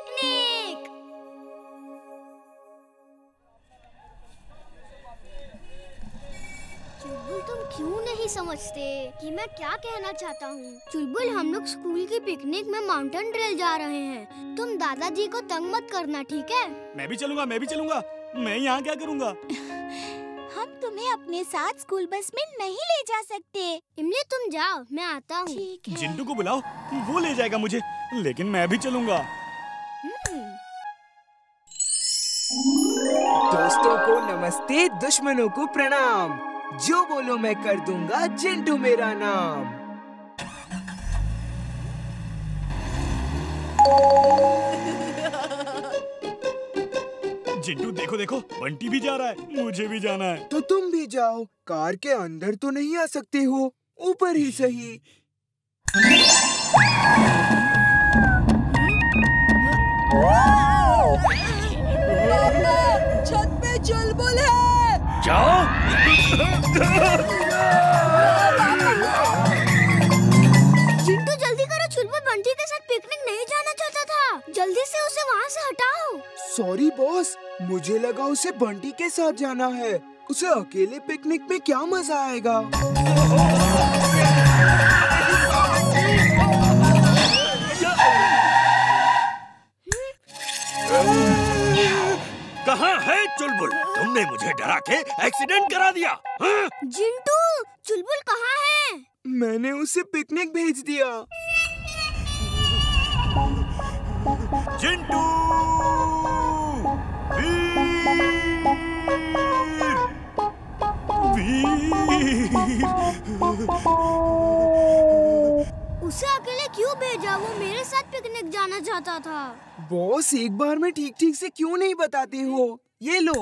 Picnic चुलबुल तुम क्यों नहीं समझते कि मैं क्या कहना चाहता हूँ? चुलबुल हम लोग स्कूल की पिकनिक में माउंटेन ट्रेल जा रहे हैं। तुम दादाजी को तंग मत करना ठीक है? मैं भी चलूँगा मैं भी चलूँगा। मैं यहाँ क्या करूँगा? हम तुम्हें अपने साथ स्कूल बस में नहीं ले जा सकते। इमली तुम जाओ मैं आता हूँ। ठीक जिंटू को बुलाओ वो ले जाएगा मुझे लेकिन मैं भी चलूँगा। दोस्तों को नमस्ते दुश्मनों को प्रणाम। जो बोलो मैं कर दूँगा चिंटू मेरा नाम। जिंटू देखो देखो बंटी भी जा रहा है मुझे भी जाना है। तो तुम भी जाओ कार के अंदर तो नहीं आ सकते हो ऊपर ही सही। छत सॉरी बॉस मुझे लगा उसे बंटी के साथ जाना है। उसे अकेले पिकनिक में क्या मज़ा आएगा? कहाँ है चुलबुल? तुमने मुझे डरा के एक्सीडेंट करा दिया हाँ? जिंटू चुलबुल कहाँ है? मैंने उसे पिकनिक भेज दिया। क्यों वो मेरे साथ पिकनिक जाना चाहता था। बॉस एक बार में ठीक ठीक से क्यों नहीं बताते हो? ये लो।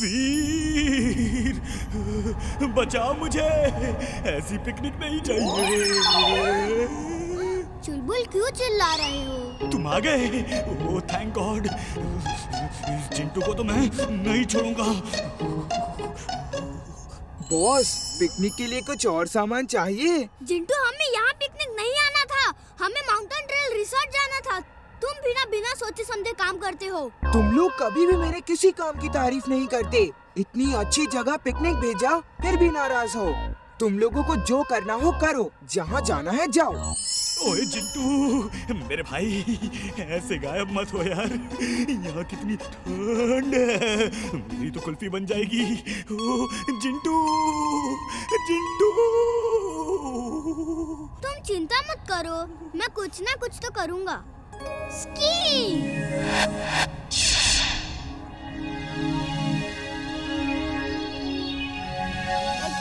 वीर बचाओ मुझे। ऐसी पिकनिक नहीं चाहिए। चुलबुल क्यों चिल्ला रहे हो? तुम आ गए। ओ थैंक गॉड चिंटू को तो मैं नहीं छोड़ूँगा। बॉस पिकनिक के लिए कुछ और सामान चाहिए? जिंटू हमें यहाँ पिकनिक नहीं आना था हमें माउंटेन ट्रेल रिसोर्ट जाना था तुम बिना बिना सोचे समझे काम करते हो तुम लोग कभी भी मेरे किसी काम की तारीफ़ नहीं करते। इतनी अच्छी जगह पिकनिक भेजा फिर भी नाराज़ हो। तुम लोगों को जो करना हो करो जहाँ जाना है जाओ। ओए चिंटू मेरे भाई ऐसे गायब मत हो यार। यहाँ कितनी ठंड है। मेरी तो कुल्फी बन जाएगी। ओ जिंटू जिंटू। तुम चिंता मत करो मैं कुछ ना कुछ तो करूँगा। स्की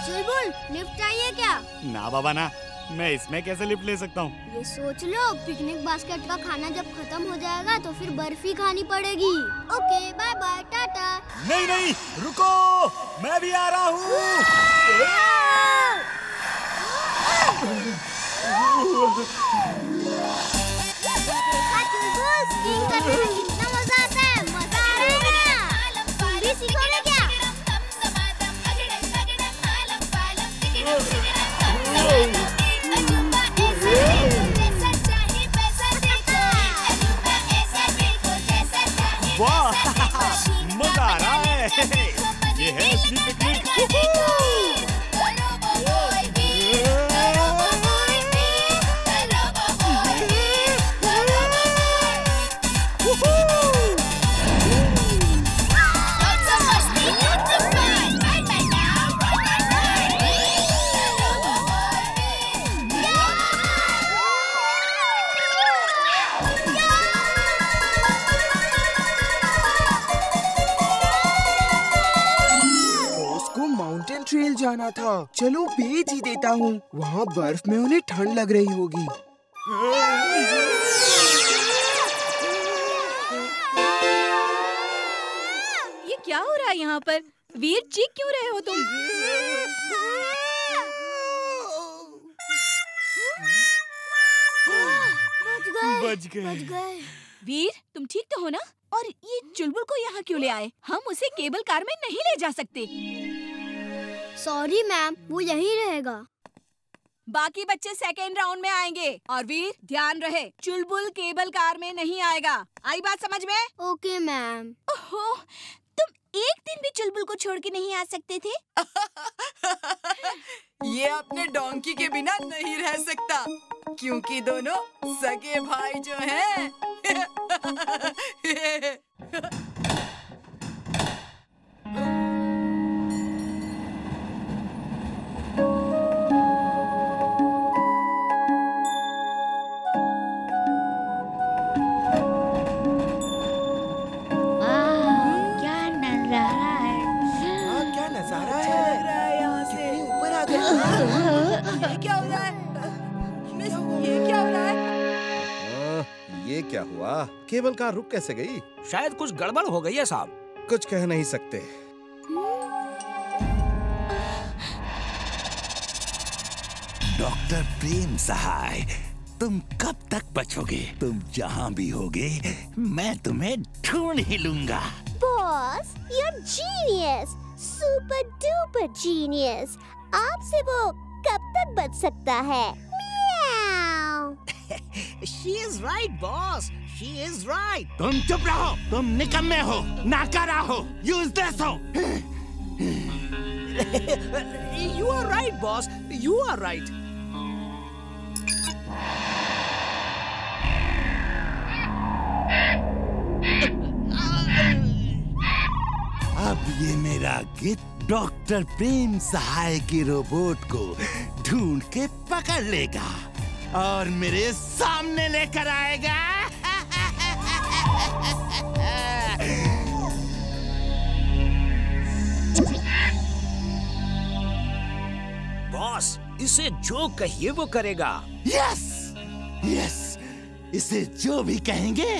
चुलबुल लिफ्ट चाहिए क्या? ना बाबा ना। मैं इसमें कैसे लिफ्ट ले सकता हूँ? ये सोच लो पिकनिक बास्केट का खाना जब खत्म हो जाएगा तो फिर बर्फ़ी खानी पड़ेगी। Okay bye bye tata. नहीं नहीं रुको मैं भी आ रहा हूँ। ये है असली पिकनिक जाना था। चलो भेज ही देता हूँ। वहाँ बर्फ़ में उन्हें ठंड लग रही होगी। ये क्या हो रहा है यहाँ पर? वीर चीख क्यों रहे हो तुम? बच गए बच गए। गए। वीर तुम ठीक तो हो ना? और ये चुलबुल को यहाँ क्यों ले आए? हम उसे केबल कार में नहीं ले जा सकते। सॉरी मैम वो यहीं रहेगा। बाकी बच्चे सेकेंड राउंड में आएँगे। और वीर ध्यान रहे चुलबुल केबल कार में नहीं आएगा। आई बात समझ में? ओके मैम ओहो तुम एक दिन भी चुलबुल को छोड़ के नहीं आ सकते थे? ये अपने डोंकी के बिना नहीं रह सकता। क्योंकि दोनों सगे भाई जो हैं। ये क्या हो रहा है मिस ये क्या हो रहा है हाँ, ये क्या हुआ? केबल कार रुक कैसे गई? शायद कुछ गड़बड़ हो गई है साहब। कुछ कह नहीं सकते। डॉक्टर प्रेम सहाय तुम कब तक बचोगे? तुम जहाँ भी होगे मैं तुम्हें ढूंढ ही लूँगा। Boss you're genius! Super duper genius आपसे वो कब तक बच सकता है? Meow. She is right boss she is right तुम चुप रहो। तुम निकम्मे हो। नाकारा हो। यूजलेस हो। You are right boss you are right अब ये मेरा गिट डॉक्टर प्रेम सहाय के रोबोट को ढूंढ के पकड़ लेगा और मेरे सामने लेकर आएगा। बॉस इसे जो कहिए वो करेगा। यस यस इसे जो भी कहेंगे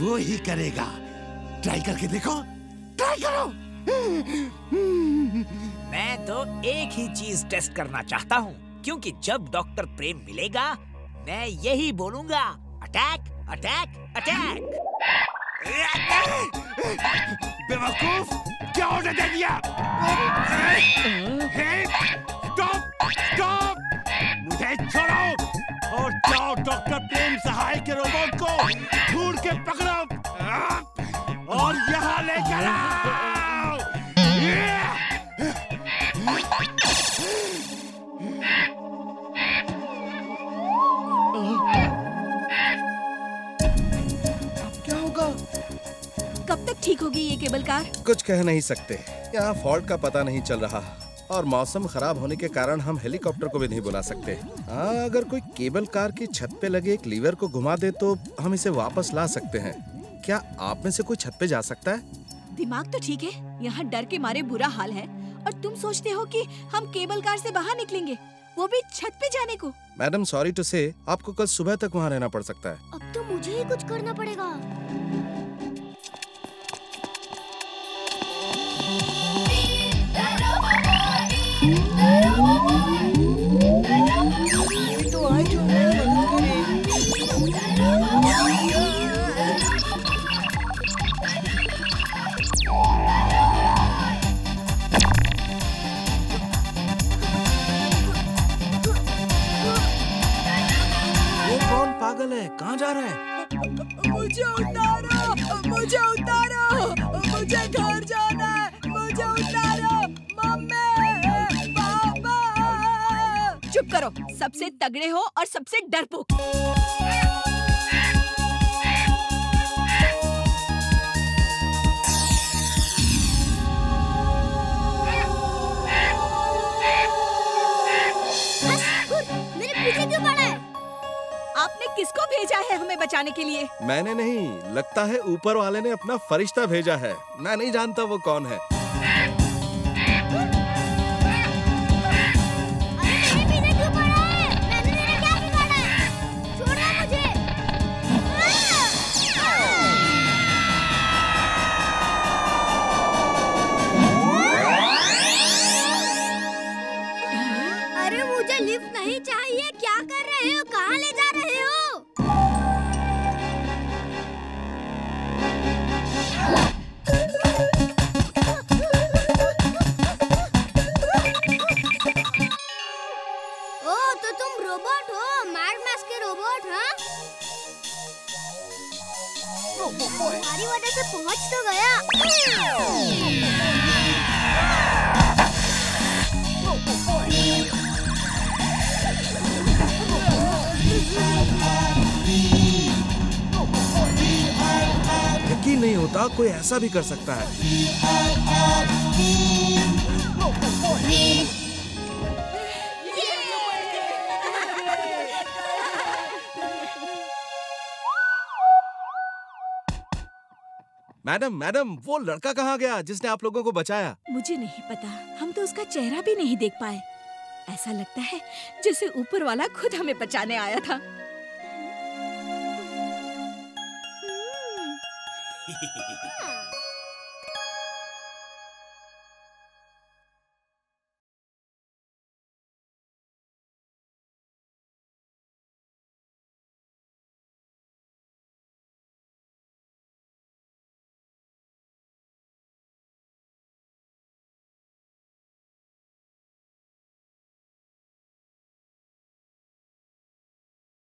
वो ही करेगा। ट्राई करके देखो। ट्राई करो! मैं तो एक ही चीज़ टेस्ट करना चाहता हूँ, क्योंकि जब डॉक्टर प्रेम मिलेगा, मैं यही बोलूँगा, अटैक अटैक अटैक! बेवकूफ़, क्या ऑर्डर दे दिया? स्टॉप स्टॉप मुझे छोड़ो और जाओ डॉक्टर प्रेम सहाय के रोबोट के। तक ये केबल कार? कुछ कह नहीं सकते। यहाँ फॉल्ट का पता नहीं चल रहा और मौसम खराब होने के कारण हम हेलीकॉप्टर को भी नहीं बुला सकते। हाँ अगर कोई केबल कार की छत पे लगे एक लीवर को घुमा दे तो हम इसे वापस ला सकते हैं। क्या आप में से कोई छत पे जा सकता है? दिमाग तो ठीक है यहाँ डर के मारे बुरा हाल है। और तुम सोचते हो कि हम केबल कार से बाहर निकलेंगे वो भी छत पे जाने को। मैडम सॉरी टू से आपको कल सुबह तक वहाँ रहना पड़ सकता है। अब तो मुझे ही कुछ करना पड़ेगा। पागल है? कहाँ जा रहा है? मुझे उतारो मुझे उतारो। सबसे तगड़े हो और सबसे डरपोक। मेरे पीछे क्यों पड़ा है? आपने किसको भेजा है हमें बचाने के लिए? मैंने नहीं लगता है ऊपर वाले ने अपना फरिश्ता भेजा है। मैं नहीं जानता वो कौन है। नहीं होता, कोई ऐसा भी कर सकता है। मैडम मैडम, वो लड़का कहाँ गया जिसने आप लोगों को बचाया? मुझे नहीं पता। हम तो उसका चेहरा भी नहीं देख पाए। ऐसा लगता है जैसे ऊपर वाला खुद हमें बचाने आया था।